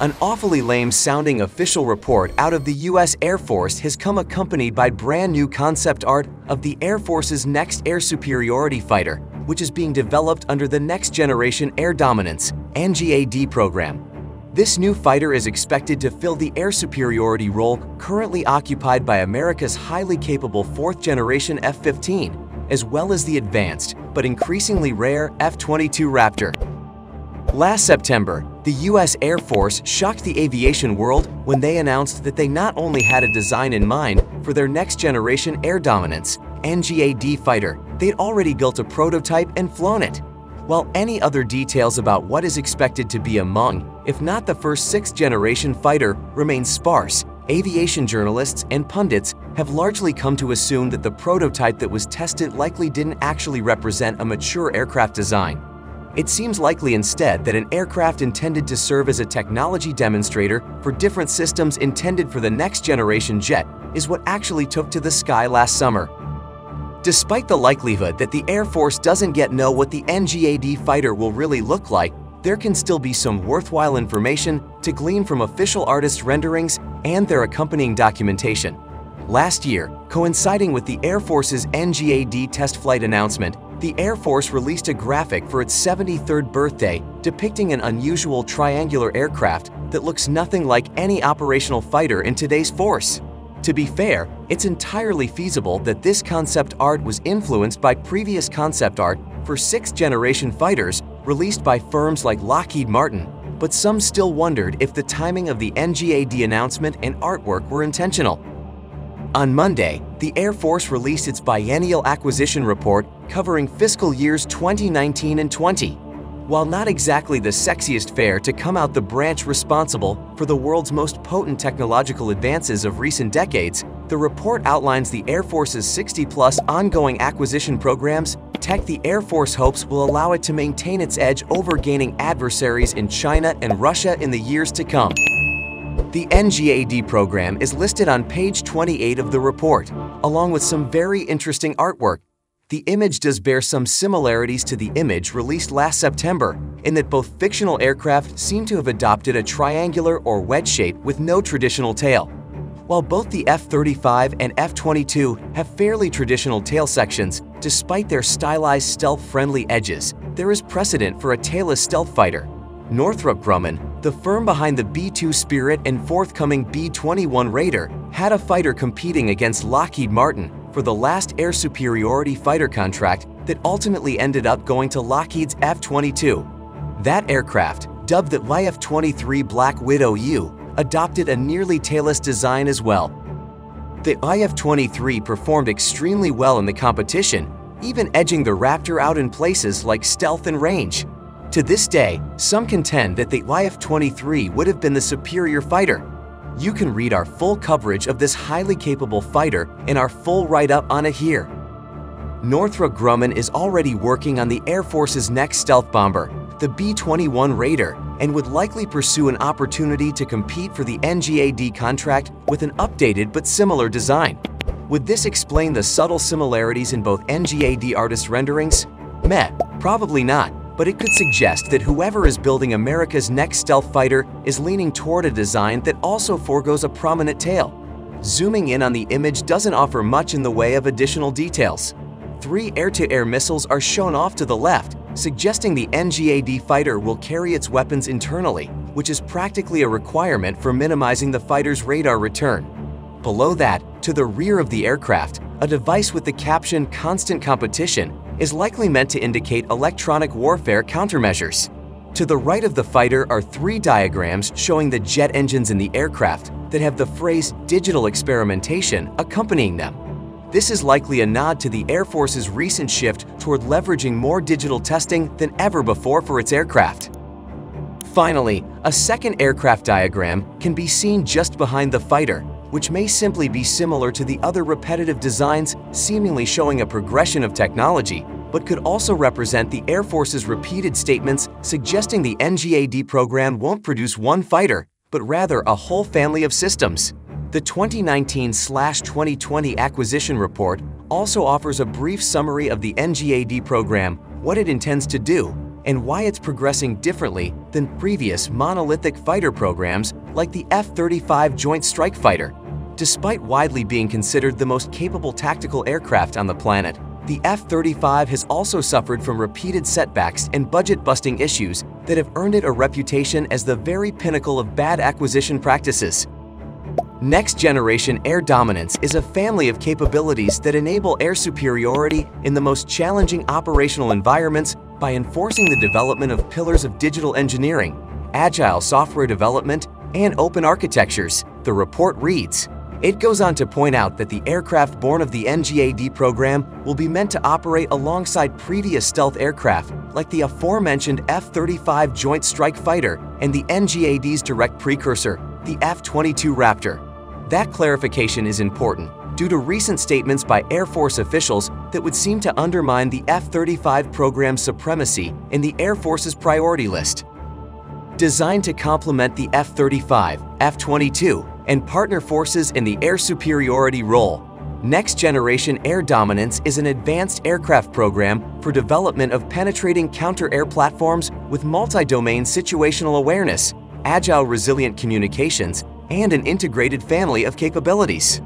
An awfully lame sounding official report out of the US Air Force has come accompanied by brand new concept art of the Air Force's next air superiority fighter, which is being developed under the Next Generation Air Dominance NGAD program. This new fighter is expected to fill the air superiority role currently occupied by America's highly capable fourth generation F-15, as well as the advanced, but increasingly rare F-22 Raptor. Last September, the U.S. Air Force shocked the aviation world when they announced that they not only had a design in mind for their next-generation air dominance, NGAD fighter, they'd already built a prototype and flown it. While any other details about what is expected to be among, if not the first sixth-generation fighter, remain sparse, aviation journalists and pundits have largely come to assume that the prototype that was tested likely didn't actually represent a mature aircraft design. It seems likely instead that an aircraft intended to serve as a technology demonstrator for different systems intended for the next generation jet is what actually took to the sky last summer. Despite the likelihood that the Air Force doesn't yet know what the NGAD fighter will really look like, there can still be some worthwhile information to glean from official artist renderings and their accompanying documentation. Last year, coinciding with the Air Force's NGAD test flight announcement, the Air Force released a graphic for its 73rd birthday depicting an unusual triangular aircraft that looks nothing like any operational fighter in today's force. To be fair, it's entirely feasible that this concept art was influenced by previous concept art for sixth-generation fighters released by firms like Lockheed Martin, but some still wondered if the timing of the NGAD announcement and artwork were intentional. On Monday, the Air Force released its biennial acquisition report covering fiscal years 2019 and 20. While not exactly the sexiest fare to come out the branch responsible for the world's most potent technological advances of recent decades, the report outlines the Air Force's 60-plus ongoing acquisition programs, tech the Air Force hopes will allow it to maintain its edge over gaining adversaries in China and Russia in the years to come. The NGAD program is listed on page 28 of the report, along with some very interesting artwork. The image does bear some similarities to the image released last September, in that both fictional aircraft seem to have adopted a triangular or wedge shape with no traditional tail. While both the F-35 and F-22 have fairly traditional tail sections, despite their stylized stealth-friendly edges, there is precedent for a tailless stealth fighter. Northrop Grumman, the firm behind the B-2 Spirit and forthcoming B-21 Raider, had a fighter competing against Lockheed Martin for the last air superiority fighter contract that ultimately ended up going to Lockheed's F-22. That aircraft, dubbed the YF-23 Black Widow II, adopted a nearly tailless design as well. The YF-23 performed extremely well in the competition, even edging the Raptor out in places like stealth and range. To this day, some contend that the YF-23 would have been the superior fighter. You can read our full coverage of this highly capable fighter in our full write-up on it here. Northrop Grumman is already working on the Air Force's next stealth bomber, the B-21 Raider, and would likely pursue an opportunity to compete for the NGAD contract with an updated but similar design. Would this explain the subtle similarities in both NGAD artist renderings? Meh, probably not but it could suggest that whoever is building America's next stealth fighter is leaning toward a design that also foregoes a prominent tail. Zooming in on the image doesn't offer much in the way of additional details. Three air-to-air -air missiles are shown off to the left, suggesting the NGAD fighter will carry its weapons internally, which is practically a requirement for minimizing the fighter's radar return. Below that, to the rear of the aircraft, a device with the caption Constant Competition is likely meant to indicate electronic warfare countermeasures. To the right of the fighter are three diagrams showing the jet engines in the aircraft that have the phrase digital experimentation accompanying them. This is likely a nod to the Air Force's recent shift toward leveraging more digital testing than ever before for its aircraft. Finally, a second aircraft diagram can be seen just behind the fighter, which may simply be similar to the other repetitive designs seemingly showing a progression of technology, but could also represent the Air Force's repeated statements suggesting the NGAD program won't produce one fighter, but rather a whole family of systems. The 2019-2020 acquisition report also offers a brief summary of the NGAD program, what it intends to do, and why it's progressing differently than previous monolithic fighter programs like the F-35 Joint Strike Fighter. Despite widely being considered the most capable tactical aircraft on the planet, the F-35 has also suffered from repeated setbacks and budget-busting issues that have earned it a reputation as the very pinnacle of bad acquisition practices. Next Generation Air Dominance is a family of capabilities that enable air superiority in the most challenging operational environments by enforcing the development of pillars of digital engineering, agile software development, and open architectures, the report reads. It goes on to point out that the aircraft born of the NGAD program will be meant to operate alongside previous stealth aircraft like the aforementioned F-35 Joint Strike Fighter and the NGAD's direct precursor, the F-22 Raptor. That clarification is important due to recent statements by Air Force officials that would seem to undermine the F-35 program's supremacy in the Air Force's priority list. Designed to complement the F-35, F-22, and partner forces in the air superiority role, Next Generation Air Dominance is an advanced aircraft program for development of penetrating counter-air platforms with multi-domain situational awareness, agile resilient communications, and an integrated family of capabilities.